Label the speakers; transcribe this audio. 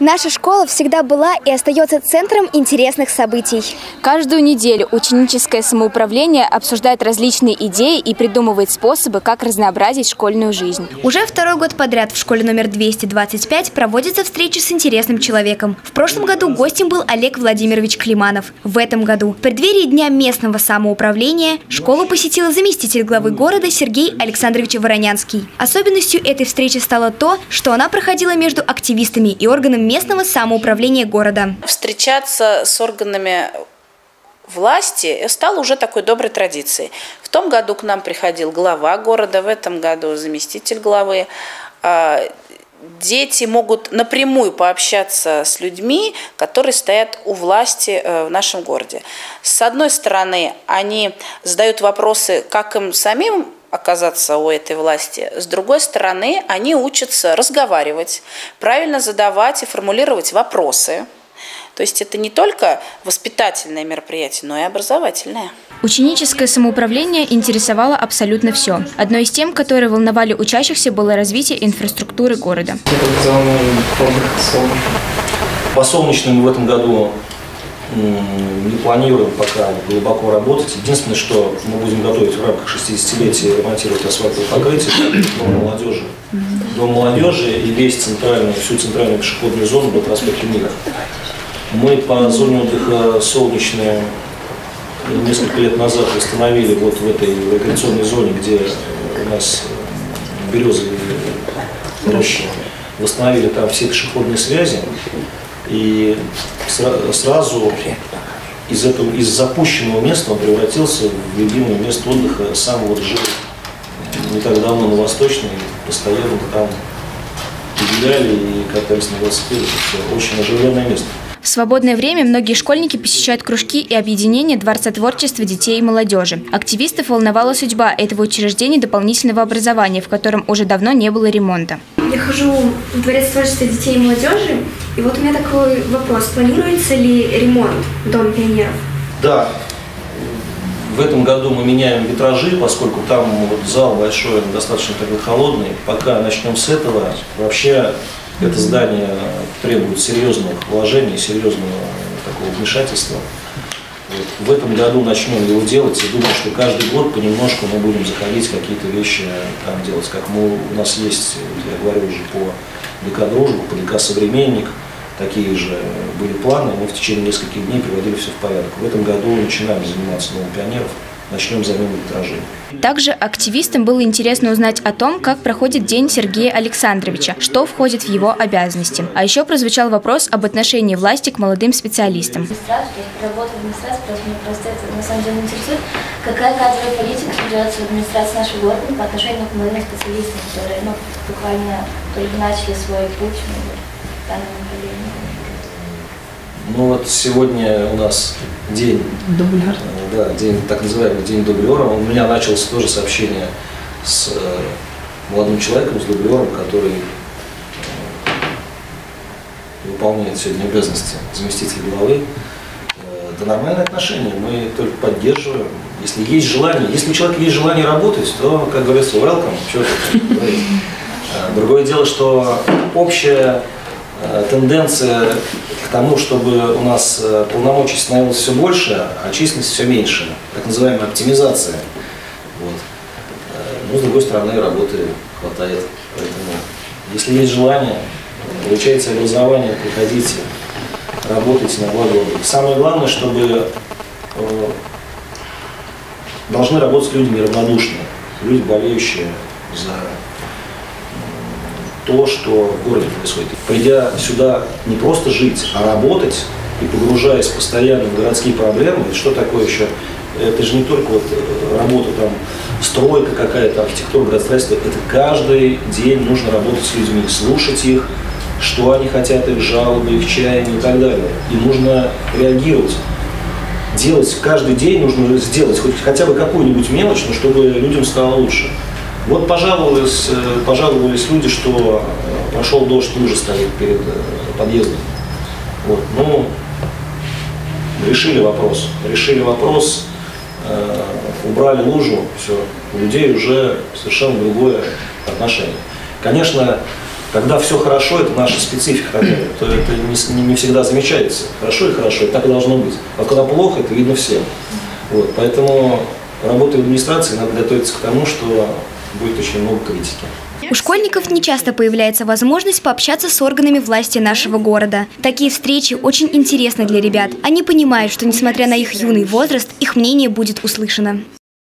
Speaker 1: Наша школа всегда была и остается центром интересных событий.
Speaker 2: Каждую неделю ученическое самоуправление обсуждает различные идеи и придумывает способы, как разнообразить школьную жизнь.
Speaker 1: Уже второй год подряд в школе номер 225 проводятся встречи с интересным человеком. В прошлом году гостем был Олег Владимирович Климанов. В этом году, в преддверии Дня местного самоуправления, школу посетил заместитель главы города Сергей Александрович Воронянский. Особенностью этой встречи стало то, что она проходила между активистами и органами местного самоуправления города.
Speaker 3: Встречаться с органами власти стало уже такой доброй традицией. В том году к нам приходил глава города, в этом году заместитель главы. А, дети могут напрямую пообщаться с людьми, которые стоят у власти э, в нашем городе. С одной стороны, они задают вопросы, как им самим оказаться у этой власти. С другой стороны, они учатся разговаривать, правильно задавать и формулировать вопросы. То есть это не только воспитательное мероприятие, но и образовательное.
Speaker 2: Ученическое самоуправление интересовало абсолютно все. Одной из тем, которые волновали учащихся, было развитие инфраструктуры города.
Speaker 4: По солнечным в этом году не планируем пока глубоко работать. Единственное, что мы будем готовить в рамках 60-летия ремонтировать асфальтовое покрытие Дом молодежи. Дом молодежи и весь центральный, всю центральную пешеходную зону до проспекта Мира. Мы по зоне отдыха солнечная несколько лет назад восстановили вот в этой рекреационной зоне, где у нас березовые рощи, восстановили там все пешеходные связи. И сразу из, этого, из запущенного места он превратился в любимое место отдыха. Сам вот жил не так давно на Восточной, постоянно там гуляли и катались на велосипеде. Это очень оживленное место.
Speaker 2: В свободное время многие школьники посещают кружки и объединения Дворца творчества детей и молодежи. Активистов волновала судьба этого учреждения дополнительного образования, в котором уже давно не было ремонта.
Speaker 5: Я хожу в Дворец творчества детей и молодежи, и вот у меня такой вопрос. Планируется ли ремонт в Доме пионеров?
Speaker 4: Да, в этом году мы меняем витражи, поскольку там вот зал большой, достаточно такой холодный. Пока начнем с этого, вообще это здание требует серьезных вложений, серьезного такого вмешательства. Вот. В этом году начнем его делать и думаю, что каждый год понемножку мы будем заходить какие-то вещи там делать. Как мы, у нас есть, я говорю уже по ДК «Дружба», по ДК «Современник», такие же были планы, мы в течение нескольких дней приводили все в порядок. В этом году начинаем заниматься новым пионеров начнем замену витражей.
Speaker 2: Также активистам было интересно узнать о том, как проходит день Сергея Александровича, что входит в его обязанности. А еще прозвучал вопрос об отношении власти к молодым специалистам.
Speaker 6: Работа в администрации, потому что мне просто это на самом деле интересует, какая кадровая политика ведется в администрации нашего города по отношению к молодым специалистам, которые ну, буквально только начали свой путь в данном направлении.
Speaker 4: Ну вот сегодня у нас день,
Speaker 7: Дублер.
Speaker 4: Э, да, день, так называемый день дублера. У меня началось тоже сообщение с э, молодым человеком, с дублером, который э, выполняет сегодня обязанности заместителя главы. Да нормальные отношения, мы только поддерживаем. Если есть желание, если у человека есть желание работать, то, как говорится, welcome, что Другое дело, что общая тенденция к тому, чтобы у нас э, полномочий становилось все больше, а численность все меньше. Так называемая оптимизация. Вот. Э, ну, с другой стороны, работы хватает. Поэтому, если есть желание, получайте образование, приходите, работайте на благо. Самое главное, чтобы э, должны работать люди неравнодушные, люди, болеющие за то, что в городе происходит. Придя сюда не просто жить, а работать и погружаясь постоянно в городские проблемы, что такое еще? Это же не только вот э, работа там, стройка какая-то, архитектура, градостроительство. Это каждый день нужно работать с людьми, слушать их, что они хотят, их жалобы, их чаяния и так далее. И нужно реагировать. Делать каждый день нужно сделать хоть хотя бы какую-нибудь мелочь, но чтобы людям стало лучше. Вот пожаловались, э, пожаловались люди, что пошел дождь, лужа стоит перед э, подъездом. Вот, ну, решили вопрос. Решили вопрос, э, убрали лужу, все, у людей уже совершенно другое отношение. Конечно, Когда все хорошо, это наша специфика то это не, не всегда замечается. Хорошо и хорошо, и так и должно быть. А когда плохо, это видно всем. Вот, поэтому работая в администрации, надо готовиться к тому, что будет очень много критики.
Speaker 1: У школьников не часто появляется возможность пообщаться с органами власти нашего города. Такие встречи очень интересны для ребят. Они понимают, что несмотря на их юный возраст, их мнение будет услышано.